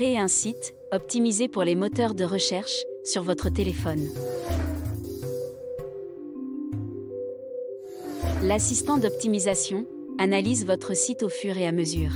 Créez un site, optimisé pour les moteurs de recherche, sur votre téléphone. L'assistant d'optimisation analyse votre site au fur et à mesure.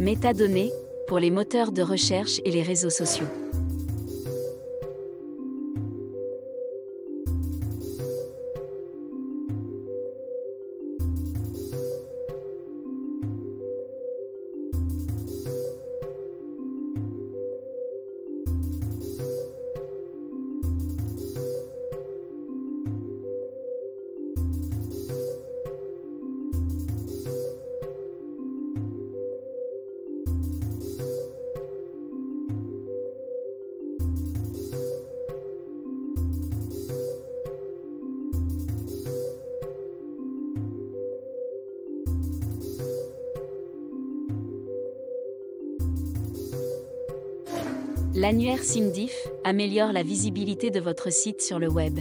Métadonnées, pour les moteurs de recherche et les réseaux sociaux. L'annuaire SIMDIF améliore la visibilité de votre site sur le web.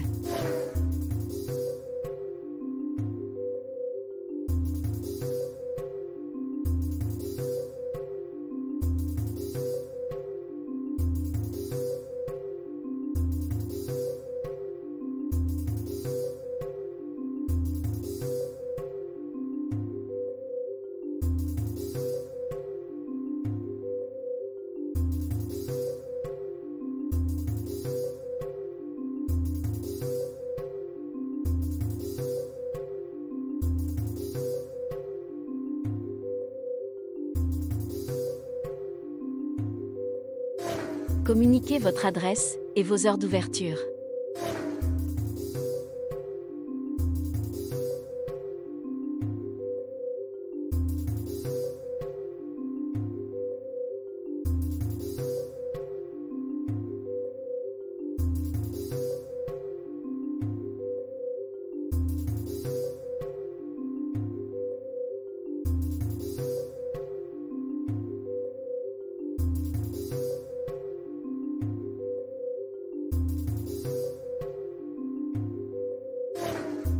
Communiquez votre adresse et vos heures d'ouverture.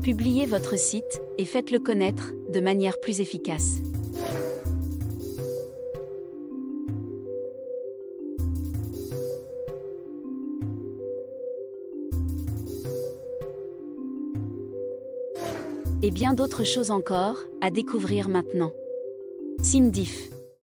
Publiez votre site et faites-le connaître de manière plus efficace. Et bien d'autres choses encore à découvrir maintenant. SIMDIF